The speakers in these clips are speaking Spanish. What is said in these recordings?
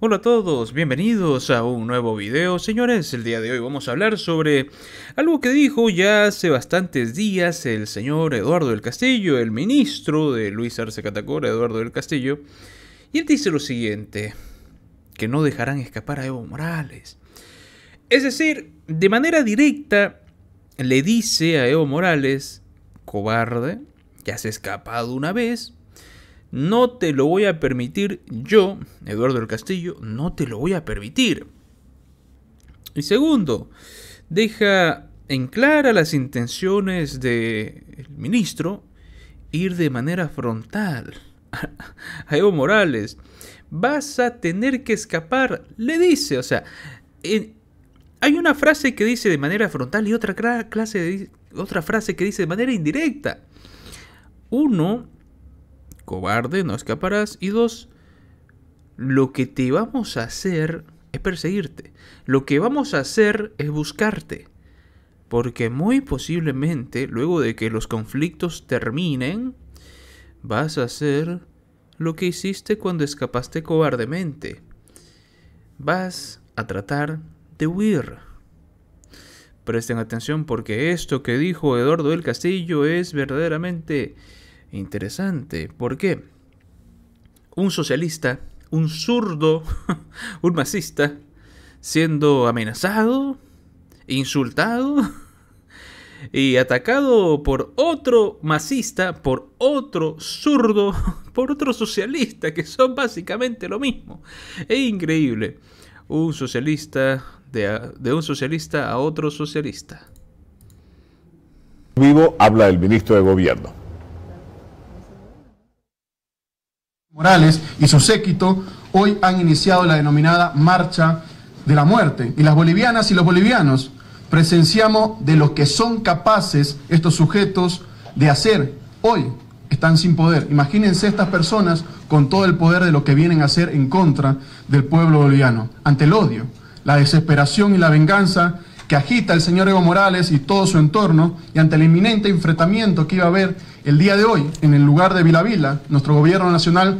Hola a todos, bienvenidos a un nuevo video. Señores, el día de hoy vamos a hablar sobre algo que dijo ya hace bastantes días el señor Eduardo del Castillo, el ministro de Luis Arce Catacora, Eduardo del Castillo. Y él dice lo siguiente, que no dejarán escapar a Evo Morales. Es decir, de manera directa le dice a Evo Morales, cobarde, que has escapado una vez, no te lo voy a permitir yo, Eduardo del Castillo, no te lo voy a permitir. Y segundo, deja en clara las intenciones del ministro ir de manera frontal a Evo Morales. Vas a tener que escapar, le dice, o sea, hay una frase que dice de manera frontal y otra, clase de, otra frase que dice de manera indirecta. Uno cobarde, no escaparás. Y dos, lo que te vamos a hacer es perseguirte. Lo que vamos a hacer es buscarte. Porque muy posiblemente, luego de que los conflictos terminen, vas a hacer lo que hiciste cuando escapaste cobardemente. Vas a tratar de huir. Presten atención porque esto que dijo Eduardo del Castillo es verdaderamente interesante. ¿Por qué? Un socialista, un zurdo, un masista, siendo amenazado, insultado y atacado por otro masista, por otro zurdo, por otro socialista, que son básicamente lo mismo. Es increíble. Un socialista de, de un socialista a otro socialista. Vivo habla el ministro de Gobierno. Morales y su séquito hoy han iniciado la denominada Marcha de la Muerte. Y las bolivianas y los bolivianos presenciamos de lo que son capaces estos sujetos de hacer hoy. Están sin poder. Imagínense estas personas con todo el poder de lo que vienen a hacer en contra del pueblo boliviano, ante el odio, la desesperación y la venganza que agita el señor Evo Morales y todo su entorno, y ante el inminente enfrentamiento que iba a haber el día de hoy en el lugar de Vila Vila, nuestro gobierno nacional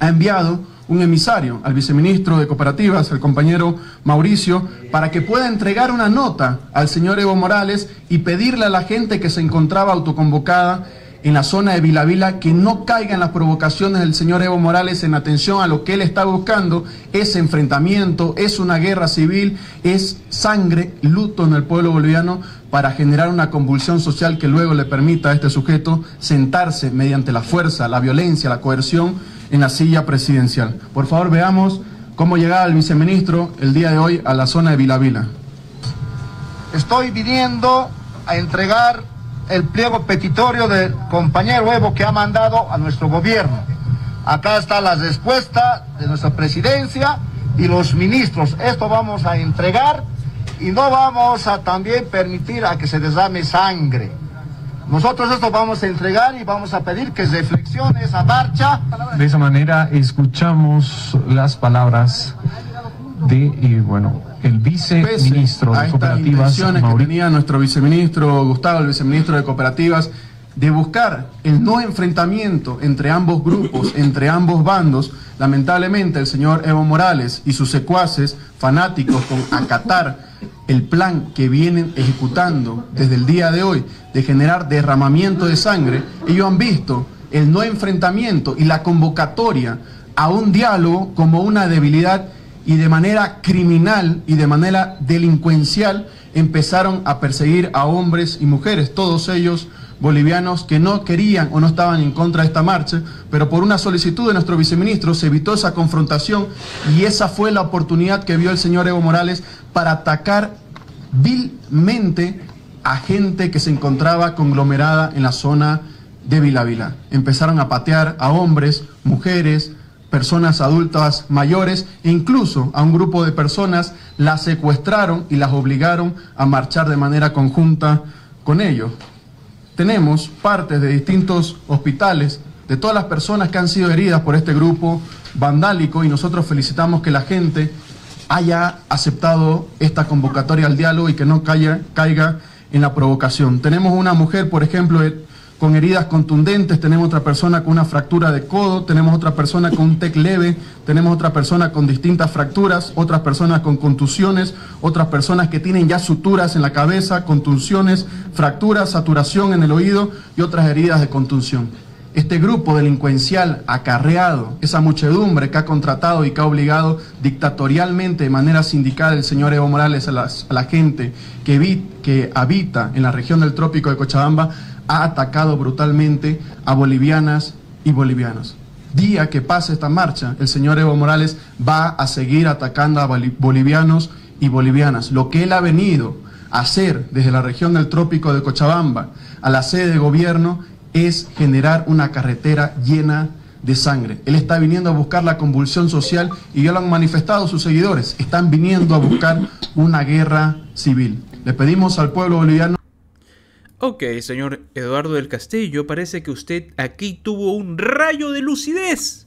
ha enviado un emisario al viceministro de Cooperativas, el compañero Mauricio, para que pueda entregar una nota al señor Evo Morales y pedirle a la gente que se encontraba autoconvocada en la zona de Vilavila que no caigan las provocaciones del señor Evo Morales en atención a lo que él está buscando, es enfrentamiento, es una guerra civil, es sangre, luto en el pueblo boliviano para generar una convulsión social que luego le permita a este sujeto sentarse mediante la fuerza, la violencia, la coerción en la silla presidencial. Por favor, veamos cómo llegaba el viceministro el día de hoy a la zona de Vilavila. Estoy viniendo a entregar el pliego petitorio del compañero Evo que ha mandado a nuestro gobierno. Acá está la respuesta de nuestra presidencia y los ministros. Esto vamos a entregar y no vamos a también permitir a que se desame sangre. Nosotros esto vamos a entregar y vamos a pedir que reflexione esa marcha. De esa manera escuchamos las palabras de, y bueno, el viceministro de Cooperativas. que tenía nuestro viceministro Gustavo, el viceministro de Cooperativas, de buscar el no enfrentamiento entre ambos grupos, entre ambos bandos, lamentablemente el señor Evo Morales y sus secuaces fanáticos con acatar el plan que vienen ejecutando desde el día de hoy de generar derramamiento de sangre, ellos han visto el no enfrentamiento y la convocatoria a un diálogo como una debilidad y de manera criminal y de manera delincuencial empezaron a perseguir a hombres y mujeres, todos ellos bolivianos que no querían o no estaban en contra de esta marcha, pero por una solicitud de nuestro viceministro se evitó esa confrontación y esa fue la oportunidad que vio el señor Evo Morales para atacar vilmente a gente que se encontraba conglomerada en la zona de Vila Empezaron a patear a hombres, mujeres, personas adultas mayores e incluso a un grupo de personas las secuestraron y las obligaron a marchar de manera conjunta con ellos. Tenemos partes de distintos hospitales de todas las personas que han sido heridas por este grupo vandálico y nosotros felicitamos que la gente haya aceptado esta convocatoria al diálogo y que no caiga, caiga en la provocación. Tenemos una mujer, por ejemplo, con heridas contundentes, tenemos otra persona con una fractura de codo, tenemos otra persona con un TEC leve, tenemos otra persona con distintas fracturas, otras personas con contusiones, otras personas que tienen ya suturas en la cabeza, contusiones, fracturas, saturación en el oído y otras heridas de contusión. Este grupo delincuencial acarreado, esa muchedumbre que ha contratado y que ha obligado dictatorialmente de manera sindical el señor Evo Morales a, la gente que habita en la región del trópico de Cochabamba, ha atacado brutalmente a bolivianas y bolivianos. Día que pase esta marcha, el señor Evo Morales va a seguir atacando a bolivianos y bolivianas. Lo que él ha venido a hacer desde la región del trópico de Cochabamba a la sede de gobierno es generar una carretera llena de sangre. Él está viniendo a buscar la convulsión social y ya lo han manifestado sus seguidores. Están viniendo a buscar una guerra civil. Le pedimos al pueblo boliviano Ok, señor Eduardo del Castillo, parece que usted aquí tuvo un rayo de lucidez.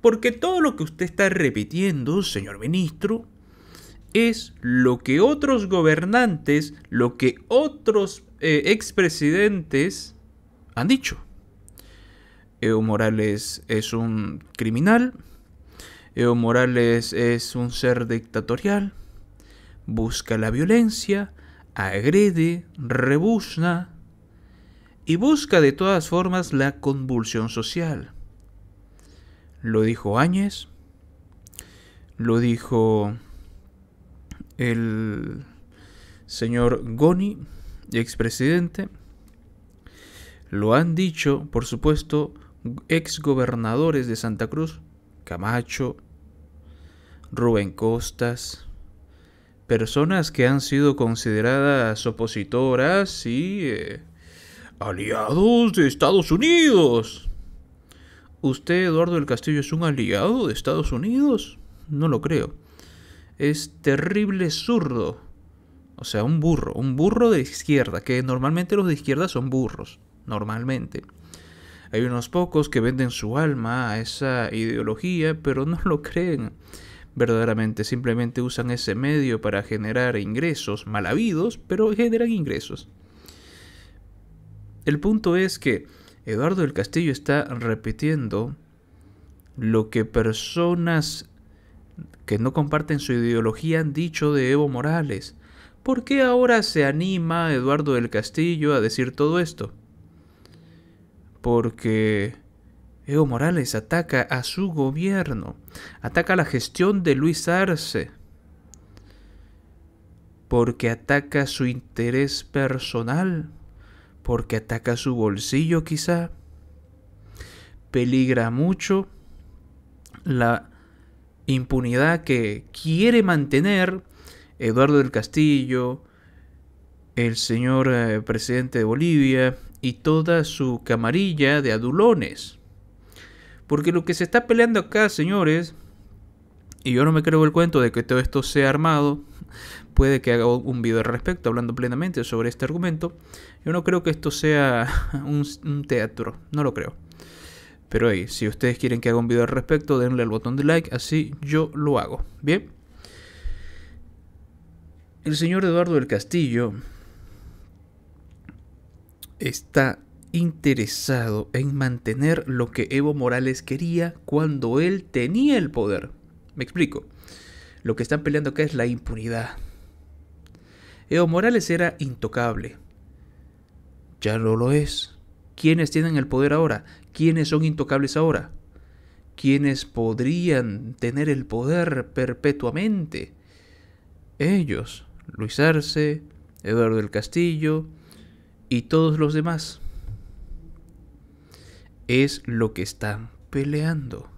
Porque todo lo que usted está repitiendo, señor ministro, es lo que otros gobernantes, lo que otros eh, expresidentes han dicho. Evo Morales es un criminal. Evo Morales es un ser dictatorial. Busca la violencia agrede, rebuzna y busca de todas formas la convulsión social. Lo dijo Áñez, lo dijo el señor Goni, expresidente, lo han dicho, por supuesto, exgobernadores de Santa Cruz, Camacho, Rubén Costas, personas que han sido consideradas opositoras y eh, aliados de Estados Unidos. ¿Usted, Eduardo del Castillo, es un aliado de Estados Unidos? No lo creo. Es terrible zurdo. O sea, un burro. Un burro de izquierda. Que normalmente los de izquierda son burros. Normalmente. Hay unos pocos que venden su alma a esa ideología, pero no lo creen verdaderamente simplemente usan ese medio para generar ingresos mal habidos, pero generan ingresos. El punto es que Eduardo del Castillo está repitiendo lo que personas que no comparten su ideología han dicho de Evo Morales. ¿Por qué ahora se anima Eduardo del Castillo a decir todo esto? Porque Evo Morales ataca a su gobierno, ataca la gestión de Luis Arce, porque ataca su interés personal, porque ataca su bolsillo quizá. Peligra mucho la impunidad que quiere mantener Eduardo del Castillo, el señor eh, presidente de Bolivia y toda su camarilla de adulones. Porque lo que se está peleando acá, señores, y yo no me creo el cuento de que todo esto sea armado, puede que haga un video al respecto, hablando plenamente sobre este argumento. Yo no creo que esto sea un, teatro, no lo creo. Pero ahí, si ustedes quieren que haga un video al respecto, denle al botón de like, así yo lo hago. Bien. El señor Eduardo del Castillo está interesado en mantener lo que Evo Morales quería cuando él tenía el poder. Me explico. Lo que están peleando acá es la impunidad. Evo Morales era intocable. Ya no lo es. ¿Quiénes tienen el poder ahora? ¿Quiénes son intocables ahora? ¿Quiénes podrían tener el poder perpetuamente? Ellos, Luis Arce, Eduardo del Castillo y todos los demás es lo que están peleando.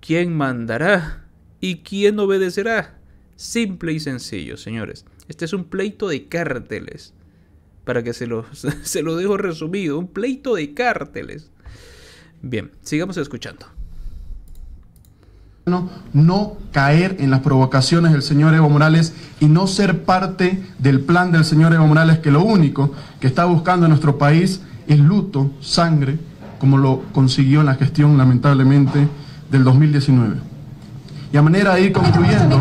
¿Quién mandará y quién obedecerá? Simple y sencillo, señores. Este es un pleito de cárteles. Para que se lo, se lo dejo resumido. Un pleito de cárteles. Bien, sigamos escuchando. No, no caer en las provocaciones del señor Evo Morales y no ser parte del plan del señor Evo Morales que lo único que está buscando en nuestro país es luto, sangre como lo consiguió en la gestión, lamentablemente, del 2019. Y a manera de ir concluyendo,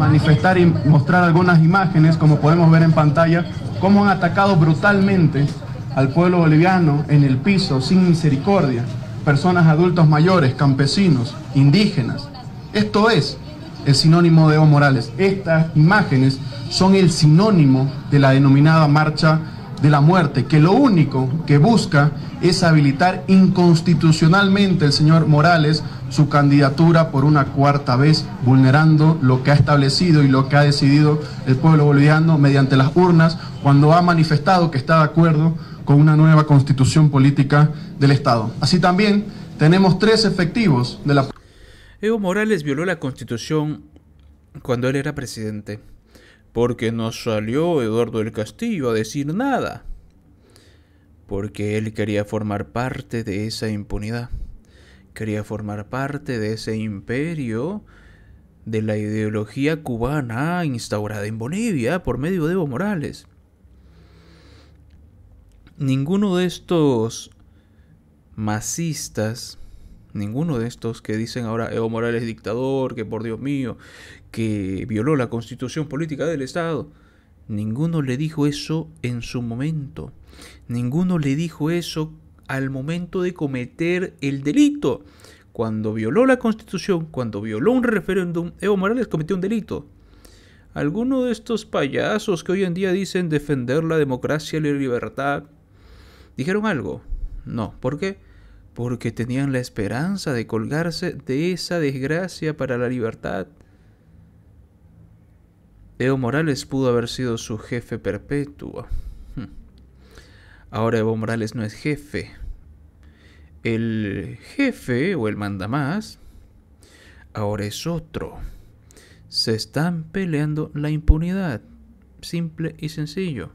manifestar y mostrar algunas imágenes, como podemos ver en pantalla, cómo han atacado brutalmente al pueblo boliviano en el piso sin misericordia, personas adultos mayores, campesinos, indígenas. Esto es el sinónimo de Evo Morales. Estas imágenes son el sinónimo de la denominada marcha de la muerte, que lo único que busca es habilitar inconstitucionalmente el señor Morales su candidatura por una cuarta vez, vulnerando lo que ha establecido y lo que ha decidido el pueblo boliviano mediante las urnas cuando ha manifestado que está de acuerdo con una nueva constitución política del Estado. Así también tenemos tres efectivos de la... Evo Morales violó la constitución cuando él era presidente porque no salió Eduardo del Castillo a decir nada, porque él quería formar parte de esa impunidad, quería formar parte de ese imperio de la ideología cubana instaurada en Bolivia por medio de Evo Morales. Ninguno de estos masistas, ninguno de estos que dicen ahora Evo Morales dictador, que por Dios mío, que violó la constitución política del Estado. Ninguno le dijo eso en su momento. Ninguno le dijo eso al momento de cometer el delito. Cuando violó la constitución, cuando violó un referéndum, Evo Morales cometió un delito. Alguno de estos payasos que hoy en día dicen defender la democracia y la libertad, ¿dijeron algo? No. ¿Por qué? Porque tenían la esperanza de colgarse de esa desgracia para la libertad Evo Morales pudo haber sido su jefe perpetuo. Ahora Evo Morales no es jefe. El jefe o el mandamás ahora es otro. Se están peleando la impunidad. Simple y sencillo.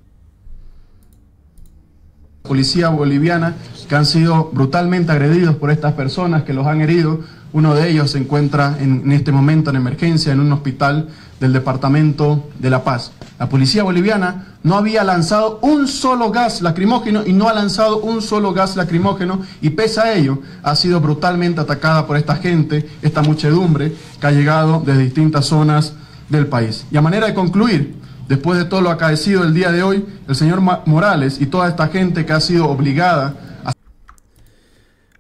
Policía boliviana que han sido brutalmente agredidos por estas personas que los han herido. Uno de ellos se encuentra en, en este momento en emergencia en un hospital del Departamento de La Paz. La policía boliviana no había lanzado un solo gas lacrimógeno y no ha lanzado un solo gas lacrimógeno y pese a ello ha sido brutalmente atacada por esta gente, esta muchedumbre que ha llegado desde distintas zonas del país. Y a manera de concluir, después de todo lo acaecido el día de hoy, el señor Morales y toda esta gente que ha sido obligada a...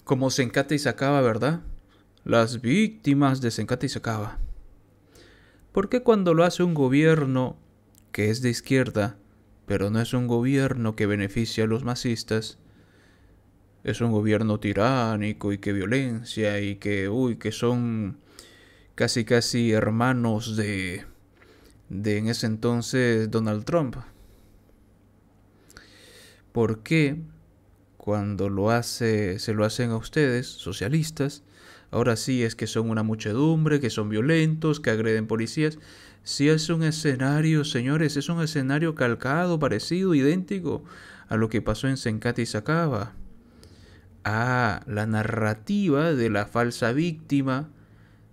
Como Sencate y Sacaba, ¿verdad? Las víctimas de Sencate y Sacaba. ¿Por qué cuando lo hace un gobierno que es de izquierda, pero no es un gobierno que beneficia a los masistas, es un gobierno tiránico y que violencia y que, uy, que son casi casi hermanos de, de en ese entonces Donald Trump? ¿Por qué cuando lo hace, se lo hacen a ustedes, socialistas, Ahora sí es que son una muchedumbre, que son violentos, que agreden policías. Si es un escenario, señores, es un escenario calcado, parecido, idéntico a lo que pasó en Sencate y Sacaba. Ah, la narrativa de la falsa víctima,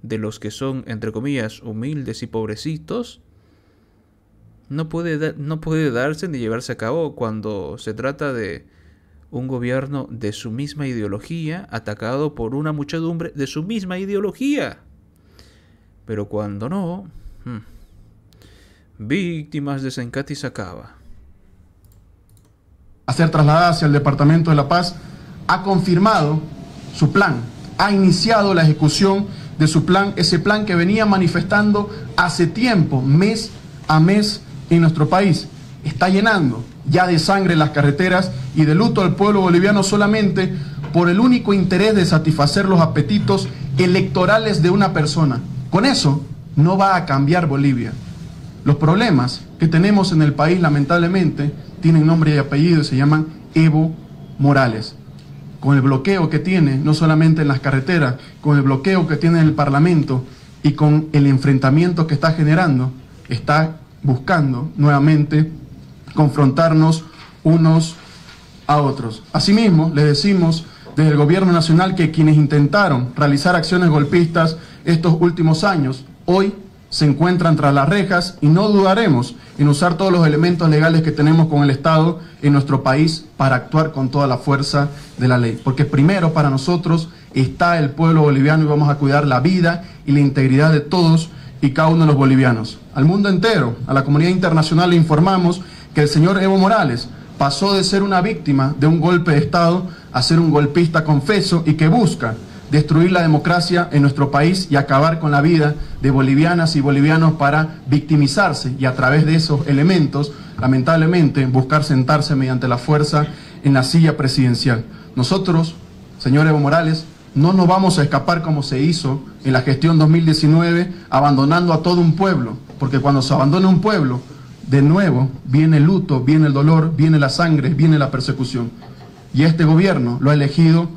de los que son, entre comillas, humildes y pobrecitos, no puede, no puede darse ni llevarse a cabo cuando se trata de un gobierno de su misma ideología atacado por una muchedumbre de su misma ideología. Pero cuando no, hmm, víctimas de Sencati Sacaba. A ser trasladada hacia el Departamento de La Paz, ha confirmado su plan, ha iniciado la ejecución de su plan, ese plan que venía manifestando hace tiempo, mes a mes en nuestro país. Está llenando ya de sangre las carreteras y de luto al pueblo boliviano solamente por el único interés de satisfacer los apetitos electorales de una persona. Con eso no va a cambiar Bolivia. Los problemas que tenemos en el país lamentablemente tienen nombre y apellido y se llaman Evo Morales. Con el bloqueo que tiene, no solamente en las carreteras, con el bloqueo que tiene en el Parlamento y con el enfrentamiento que está generando, está buscando nuevamente confrontarnos unos a otros. Asimismo, le decimos desde el Gobierno Nacional que quienes intentaron realizar acciones golpistas estos últimos años, hoy se encuentran tras las rejas y no dudaremos en usar todos los elementos legales que tenemos con el Estado en nuestro país para actuar con toda la fuerza de la ley. Porque primero para nosotros está el pueblo boliviano y vamos a cuidar la vida y la integridad de todos y cada uno de los bolivianos. Al mundo entero, a la comunidad internacional le informamos que el señor Evo Morales pasó de ser una víctima de un golpe de Estado a ser un golpista confeso y que busca destruir la democracia en nuestro país y acabar con la vida de bolivianas y bolivianos para victimizarse y a través de esos elementos, lamentablemente, buscar sentarse mediante la fuerza en la silla presidencial. Nosotros, señor Evo Morales, no nos vamos a escapar como se hizo en la gestión 2019, abandonando a todo un pueblo, porque cuando se abandona un pueblo, de nuevo viene el luto, viene el dolor, viene la sangre, viene la persecución. Y este gobierno lo ha elegido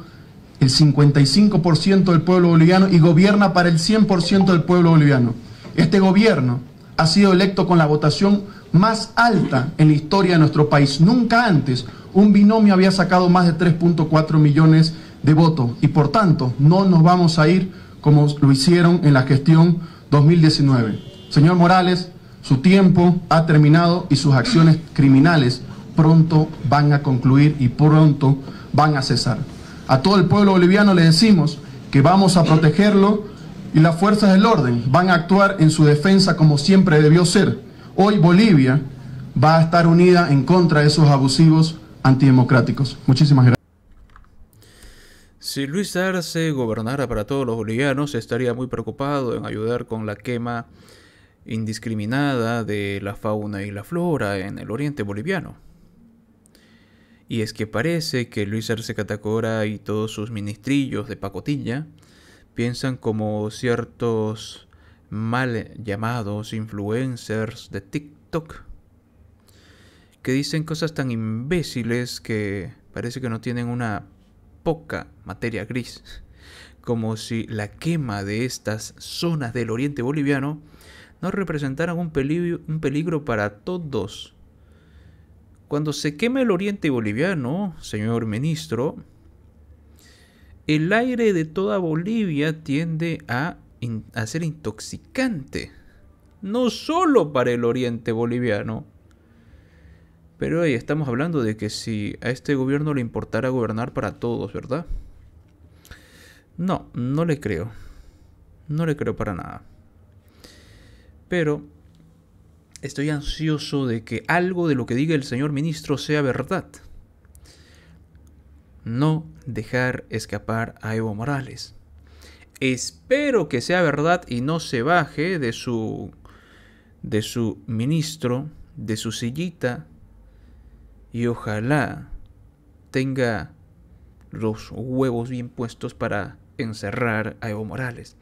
el 55% del pueblo boliviano y gobierna para el 100% del pueblo boliviano. Este gobierno ha sido electo con la votación más alta en la historia de nuestro país. Nunca antes un binomio había sacado más de 3.4 millones de votos y por tanto no nos vamos a ir como lo hicieron en la gestión 2019. Señor Morales, su tiempo ha terminado y sus acciones criminales pronto van a concluir y pronto van a cesar. A todo el pueblo boliviano le decimos que vamos a protegerlo y las fuerzas del orden van a actuar en su defensa como siempre debió ser. Hoy Bolivia va a estar unida en contra de esos abusivos antidemocráticos. Muchísimas gracias. Si Luis Arce gobernara para todos los bolivianos, estaría muy preocupado en ayudar con la quema indiscriminada de la fauna y la flora en el oriente boliviano. Y es que parece que Luis Arce Catacora y todos sus ministrillos de pacotilla piensan como ciertos mal llamados influencers de TikTok que dicen cosas tan imbéciles que parece que no tienen una poca materia gris, como si la quema de estas zonas del oriente boliviano no representaran un peligro, para todos cuando se quema el oriente boliviano, señor ministro, el aire de toda Bolivia tiende a, ser intoxicante. No solo para el oriente boliviano. Pero ahí estamos hablando de que si a este gobierno le importara gobernar para todos, ¿verdad? No, no le creo. No le creo para nada. Pero estoy ansioso de que algo de lo que diga el señor ministro sea verdad. No dejar escapar a Evo Morales. Espero que sea verdad y no se baje de su de su ministro, de su sillita y ojalá tenga los huevos bien puestos para encerrar a Evo Morales.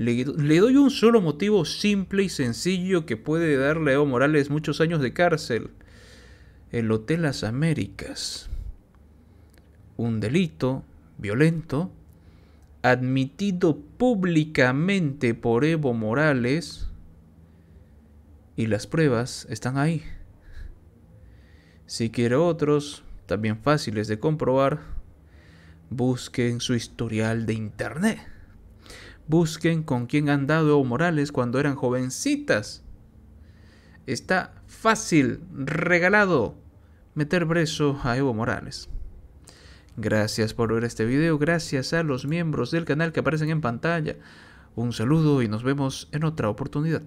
Le, doy un solo motivo simple y sencillo que puede darle a Evo Morales muchos años de cárcel. El Hotel Las Américas. Un delito violento admitido públicamente por Evo Morales y las pruebas están ahí. Si quiere otros, también fáciles de comprobar, busquen su historial de internet. Busquen con quién han dado Evo Morales cuando eran jovencitas. Está fácil, regalado, meter preso a Evo Morales. Gracias por ver este video, gracias a los miembros del canal que aparecen en pantalla. Un saludo y nos vemos en otra oportunidad.